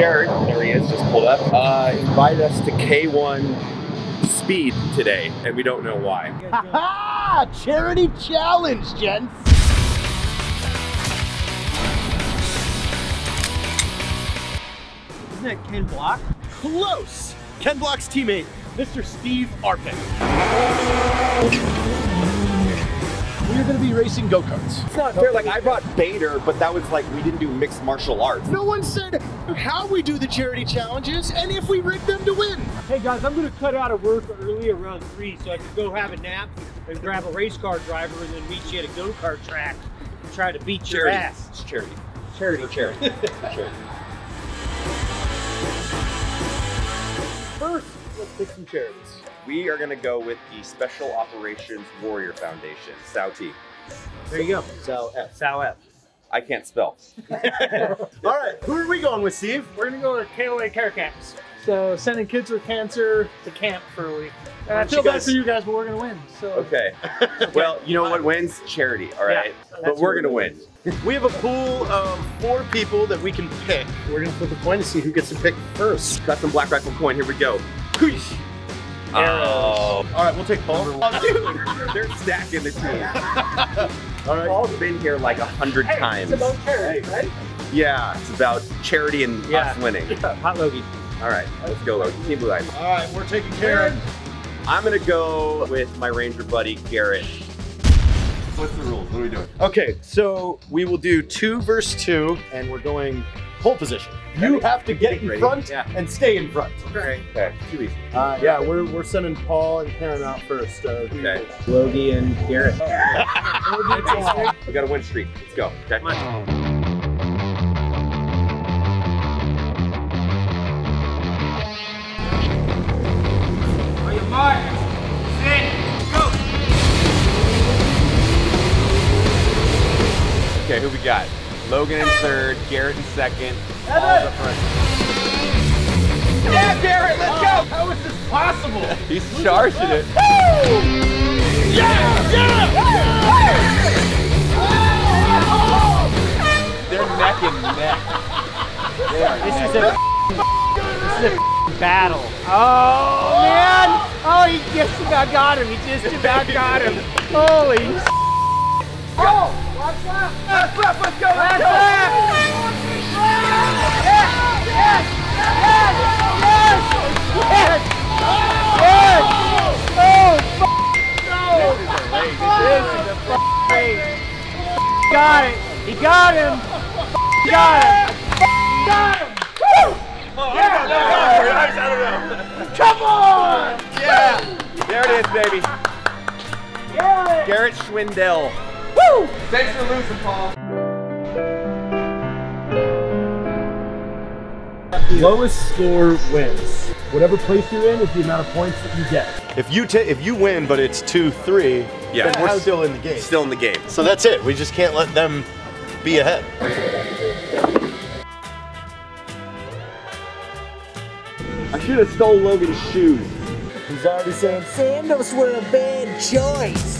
Jarred, there he is, just pulled up, uh, invited us to K1 Speed today, and we don't know why. Ha Charity challenge, gents! Isn't that Ken Block? Close! Ken Block's teammate, Mr. Steve Arpin. We're gonna be racing go-karts. It's not fair, like I brought Bader, but that was like, we didn't do mixed martial arts. No one said how we do the charity challenges and if we rig them to win. Hey guys, I'm gonna cut out of work early around three so I can go have a nap and grab a race car driver and then meet you at a go-kart track and try to beat your Charity. ass. It's charity. Charity. No charity. charity. First, let's pick some charities. We are gonna go with the Special Operations Warrior Foundation, SAUT. There you go. So F. Sal F. I can't spell. All right, who are we going with, Steve? We're gonna go with KOA Care Camps. So sending kids with cancer to camp for a week. And I feel bad for you guys, but we're gonna win. So Okay. Well, you know what wins? Charity, all right? Yeah, but we're gonna win. We have a pool of four people that we can pick. We're gonna flip a coin to see who gets to pick first. Got some Black Rifle coin, here we go. Whoosh. Oh, All right, we'll take Paul. oh dude, they're stacking the team. All right. Paul's been here like a hundred Hey, times. it's about charity, right? Yeah, it's about charity and Yeah. us winning. Hot Logie. All right, let's go, Logan. Team Blue Eyes. All right, we're taking care of. I'm gonna go with my ranger buddy Garrett. What's the rules? What are we doing? Okay, so we will do two versus two, and we're going pole position. You have to get in Ready? front Yeah. and stay in front. Okay. Okay. Too easy. Uh, yeah, we're, we're sending Paul and Karen out first. Uh, Okay. Logie and Garrett. We got a win streak. Let's go. Okay. On your mark. Go. Okay, who we got? Logan in third, Garrett in second, Paul's up front. Yeah, Garrett, let's go! How is this possible? He's charging it. They're neck and neck. They are This neck is a this is a battle. Oh man! Oh, he just about got him. He just about got him. Holy! Oh, left. Left, left. Let's go. Left, left. Yes, yes, yes, yes, yes, yes. Oh, f- no. This is a f- race. Got it. He got him. Got him. Got him. Woo! Come on! Yeah! There it is, baby. Yeah! Garrett Schwindel. Woo! Thanks for losing, Paul. Lowest score wins. Whatever place you're in is the amount of points that you get. If you ta- if you win, but it's two three, Yeah. then we're still in the game. Still in the game. So that's it. We just can't let them be ahead. I should have stole Logan's shoes. He's already saying Sandals were a bad choice.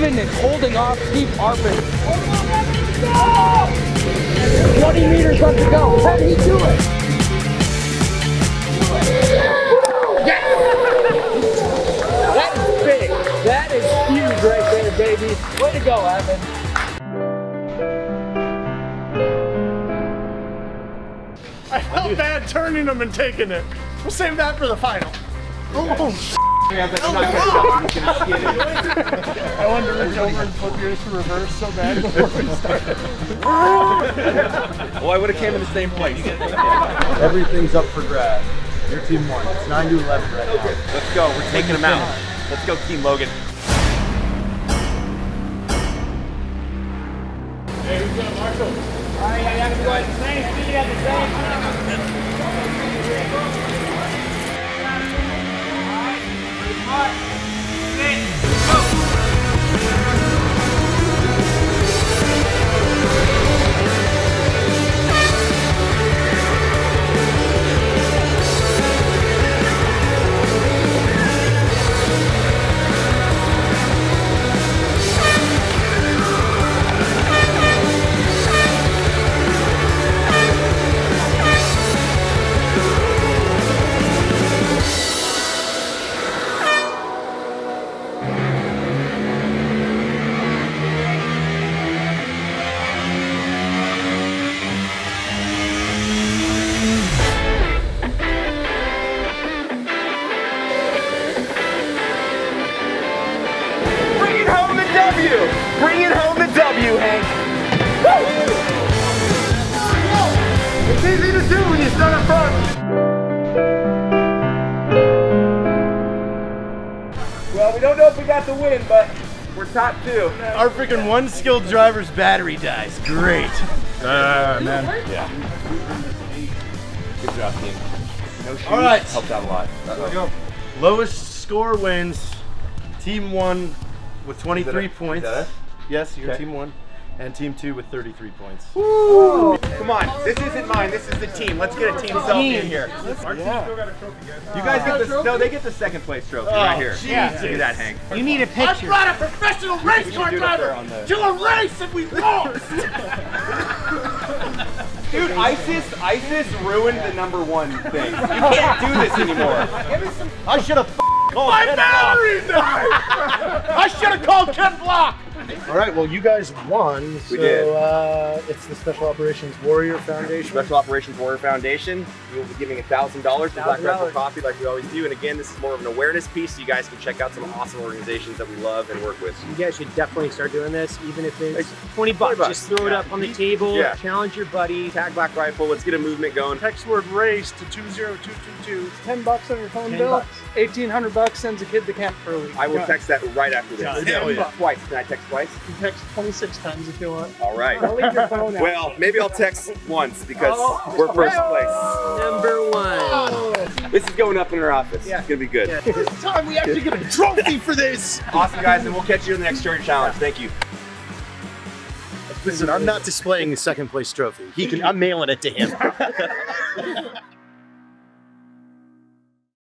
Evan is holding off Steve Arpin. 20 meters left to go. How did he do it? That is big. That is huge right there, baby. Way to go, Evan. I felt bad turning them and taking it. We'll save that for the final. Oh, shit. Oh, over and flip yours to reverse so bad before we started. Well, I would have came in the same place. Everything's up for grabs. Your team won. It's 9 to 11 right now. Let's go. We're taking them out. Let's go, Team Logan. hey who's going to Bring got the win, but we're top two. Our freaking one skilled driver's battery dies. Great. Ah, man. Yeah. Good job, team. No shoes All right. helped out a lot. Uh-oh. Lowest score wins. Team one with 23 it? points. Is that it? Yes, your Okay. team one. And team two with 33 points. Come on, this isn't mine. This is the team. Let's get a team selfie in here. You guys get the no. They get the second place trophy oh, right here. Yeah. Look at that, Hank. You need a picture. I brought a professional race car driver do it up there on the. to a race and we lost. Dude, ISIS, ISIS ruined the number one thing. You can't do this anymore. I should have called My battery died. I should have called Ken Block. All right, well, you guys won. So, We did. Uh, it's the Special Operations Warrior Foundation. Special Operations Warrior Foundation. We will be giving $1,000 for Black Rifle Coffee like we always do. And again, this is more of an awareness piece so you guys can check out some awesome organizations that we love and work with. You guys should definitely start doing this, even if it's Like, 20 bucks. 20 bucks. Just throw it up on the table, Yeah. challenge your buddy. Tag Black Rifle. Let's get a movement going. Text word race to 20222. 10 bucks on your phone 10 bill. bucks. 1800 bucks sends a kid to camp for a week. I will text that right after this. Done. Hell yeah. Twice. Can I text twice? You can text 26 times if you want. All right. I'll leave your phone out. Well, maybe I'll text once because Oh. we're first place. Number one. This is going up in our office. Yeah. It's gonna be good. This time we actually get a trophy for this. Awesome, guys, and we'll catch you in the next Jordan Challenge. Thank you. Listen, I'm not displaying the second place trophy. He can. I'm mailing it to him.